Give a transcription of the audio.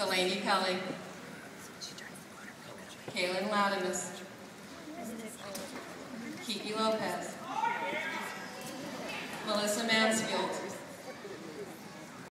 Delaney Kelly. Kaylin Latimus. Kiki Lopez. Melissa Mann